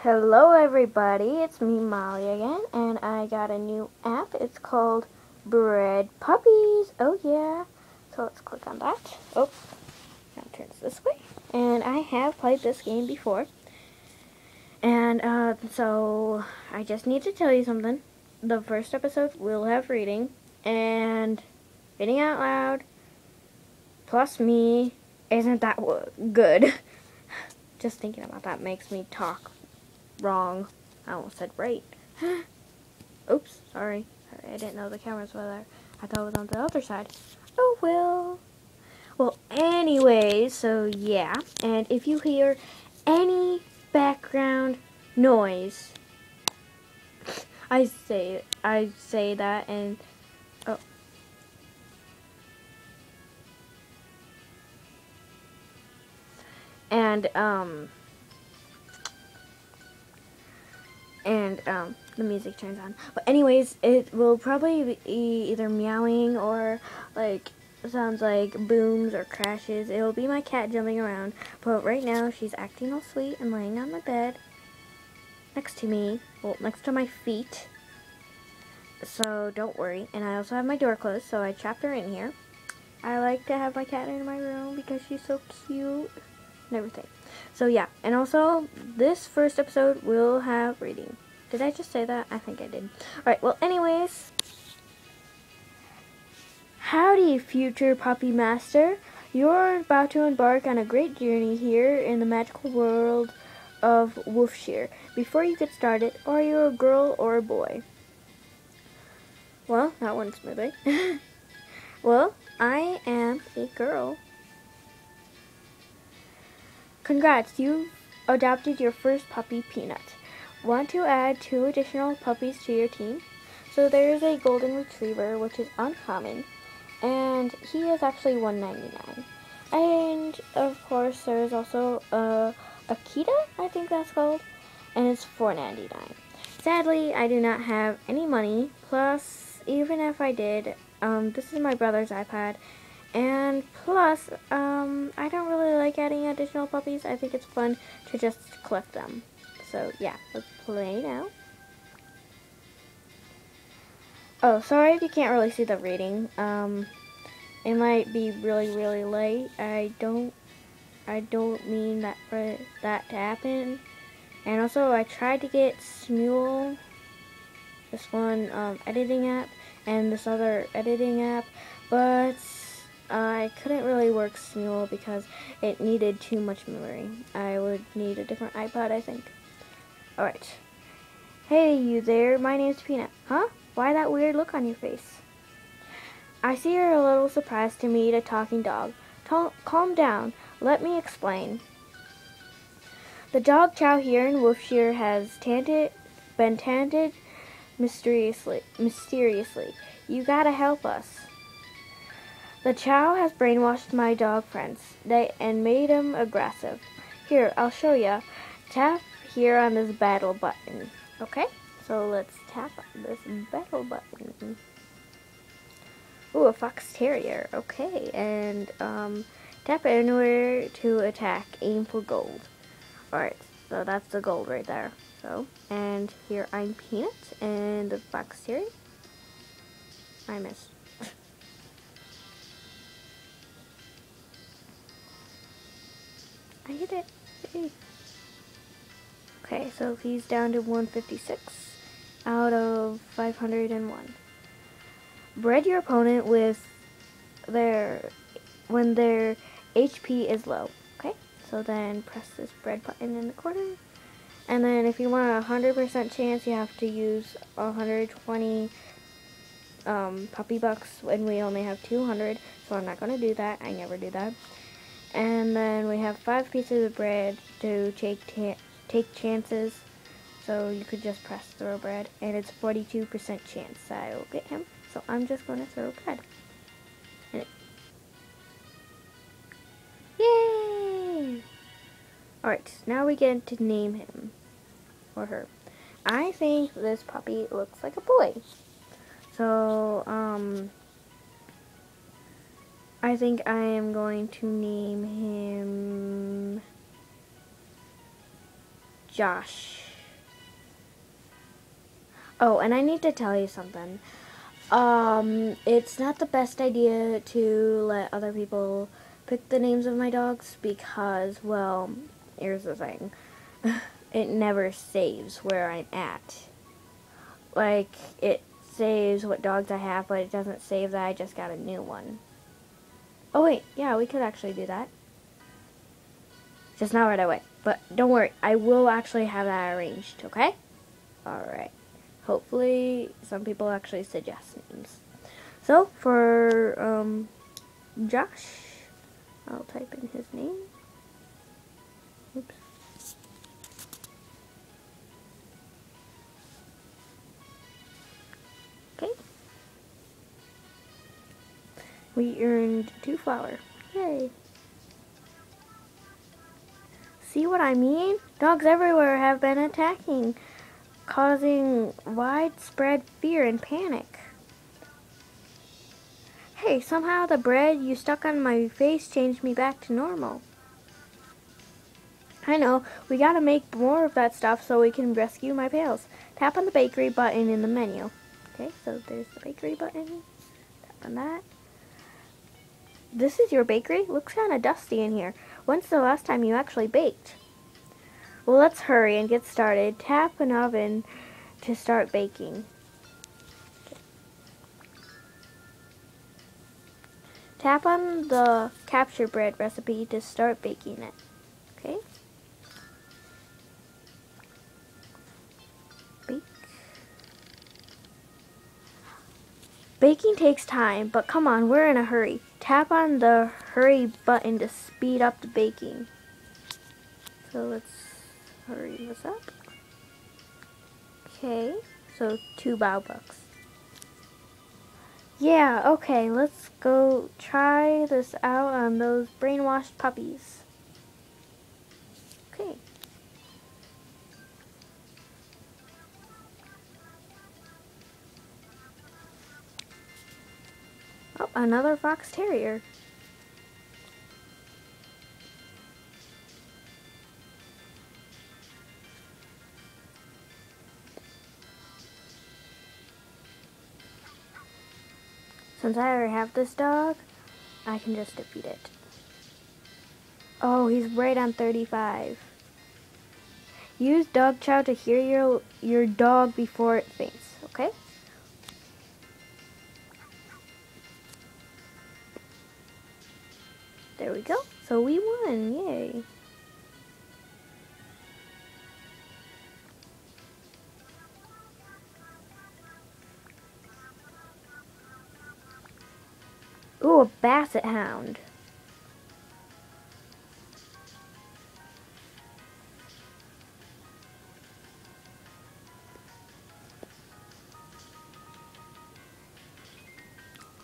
Hello everybody, it's me Molly again, and I got a new app. It's called Bread Puppies. Oh yeah. So let's click on that. Oh, now it turns this way. And I have played this game before. And uh, so I just need to tell you something. The first episode will have reading, and reading out loud, plus me, isn't that good. just thinking about that makes me talk Wrong. I almost said right. Oops, sorry. sorry. I didn't know the cameras were there. I thought it was on the other side. Oh well. Well, anyway, so yeah. And if you hear any background noise, I say I say that and oh. And um and um, the music turns on. But anyways, it will probably be either meowing or like sounds like booms or crashes. It will be my cat jumping around. But right now she's acting all sweet and laying on my bed next to me. Well, next to my feet. So don't worry. And I also have my door closed, so I trapped her in here. I like to have my cat in my room because she's so cute and everything. So yeah, and also this first episode will have reading. Did I just say that? I think I did. Alright, well anyways. Howdy, future puppy master. You're about to embark on a great journey here in the magical world of Wolfshire. Before you get started, are you a girl or a boy? Well, that went smoothly. well, I am a girl. Congrats, you've adopted your first puppy, Peanut. Want to add two additional puppies to your team? So there is a golden retriever, which is uncommon, and he is actually $1.99. And of course, there is also a Akita, I think that's called, and it's $4.99. Sadly, I do not have any money. Plus, even if I did, um, this is my brother's iPad, and plus, um, I don't really like adding additional puppies. I think it's fun to just collect them. So, yeah, let's play now. Oh, sorry if you can't really see the reading. Um, it might be really, really late. I don't, I don't mean that for that to happen. And also, I tried to get Smule, this one um, editing app, and this other editing app, but I couldn't really work Smule because it needed too much memory. I would need a different iPod, I think. Alright. Hey, you there. My name's Peanut. Huh? Why that weird look on your face? I see you're a little surprised to meet a talking dog. calm down. Let me explain. The dog chow here in Wolfshire has been tanted mysteriously. Mysteriously. You gotta help us. The chow has brainwashed my dog friends they, and made them aggressive. Here, I'll show ya. Tap here on this battle button. Okay? So let's tap this battle button. Ooh, a fox terrier. Okay, and um, tap anywhere to attack. Aim for gold. Alright, so that's the gold right there. So, and here I'm Peanut and the fox terrier. I missed. Hit it. Okay, so he's down to 156 out of 501. Bread your opponent with their when their HP is low. Okay, so then press this bread button in the corner. And then if you want a 100% chance, you have to use 120 um, puppy bucks, and we only have 200, so I'm not going to do that. I never do that. And then we have five pieces of bread to take take chances. So you could just press throw bread, and it's 42% chance I will get him. So I'm just going to throw bread. Yay! Alright, now we get to name him. Or her. I think this puppy looks like a boy. So, um, I think I am going to name him Josh. Oh, and I need to tell you something. Um, it's not the best idea to let other people pick the names of my dogs because, well, here's the thing. it never saves where I'm at. Like, it saves what dogs I have, but it doesn't save that I just got a new one. Oh wait, yeah, we could actually do that. Just not right away. But don't worry, I will actually have that arranged, okay? Alright. Hopefully some people actually suggest names. So, for um, Josh, I'll type in his name. We earned two flour. Yay. See what I mean? Dogs everywhere have been attacking, causing widespread fear and panic. Hey, somehow the bread you stuck on my face changed me back to normal. I know, we gotta make more of that stuff so we can rescue my pails. Tap on the bakery button in the menu. Okay, so there's the bakery button. Tap on that. This is your bakery? Looks kinda dusty in here. When's the last time you actually baked? Well, let's hurry and get started. Tap an oven to start baking. Tap on the capture bread recipe to start baking it. Okay? Bake. Baking takes time, but come on, we're in a hurry. Tap on the hurry button to speed up the baking. So let's hurry this up. Okay, so two bow bucks. Yeah, okay, let's go try this out on those brainwashed puppies. Oh, another fox terrier. Since I already have this dog, I can just defeat it. Oh, he's right on 35. Use dog chow to hear your, your dog before it faints, okay? There we go. So we won, yay. Ooh, a basset hound.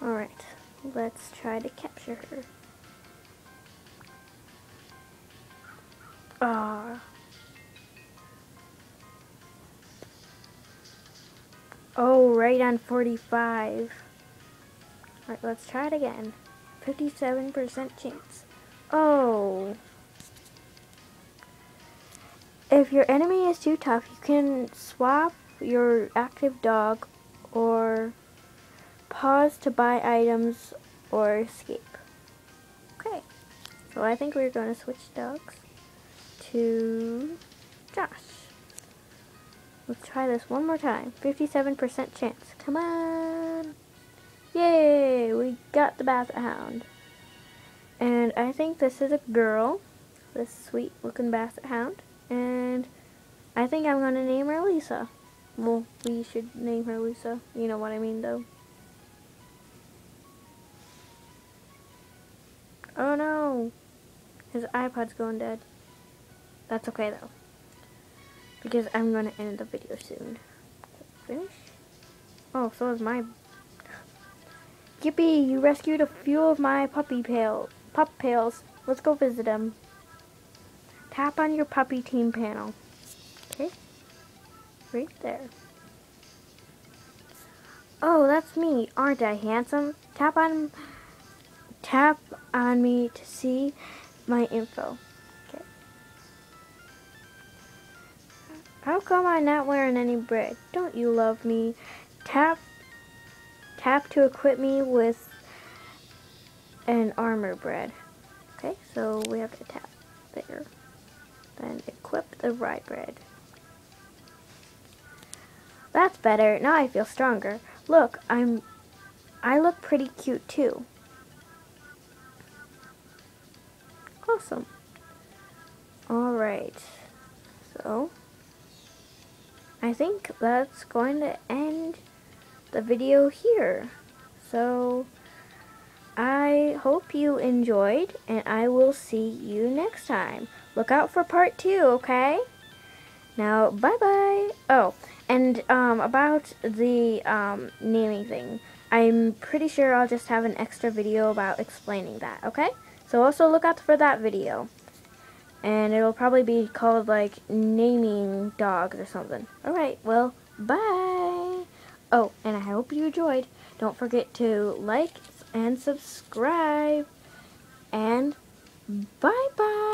Alright, let's try to capture her. Ah. Oh, right on 45. Alright, let's try it again. 57% chance. Oh. If your enemy is too tough, you can swap your active dog or pause to buy items or escape. Okay. So I think we're going to switch dogs to Josh. Let's try this one more time. 57% chance. Come on. Yay! We got the Basset Hound. And I think this is a girl. This sweet looking Basset Hound. And I think I'm going to name her Lisa. Well, we should name her Lisa. You know what I mean, though. Oh no! His iPod's going dead. That's okay, though. Because I'm going to end the video soon. Finish? Oh, so is my Yippee, you rescued a few of my puppy pail, pup pails. Let's go visit them. Tap on your puppy team panel. Okay. Right there. Oh, that's me. Aren't I handsome? Tap on tap on me to see my info. How come I'm not wearing any bread? Don't you love me? Tap, tap to equip me with an armor bread. Okay, so we have to tap there. Then equip the rye bread. That's better. Now I feel stronger. Look, I'm I look pretty cute too. Awesome. Alright. So I think that's going to end the video here. So I hope you enjoyed and I will see you next time. Look out for part two, okay? Now, bye-bye. Oh, and um, about the um, naming thing, I'm pretty sure I'll just have an extra video about explaining that, okay? So also look out for that video. And it'll probably be called, like, naming dogs or something. Alright, well, bye! Oh, and I hope you enjoyed. Don't forget to like and subscribe. And bye-bye!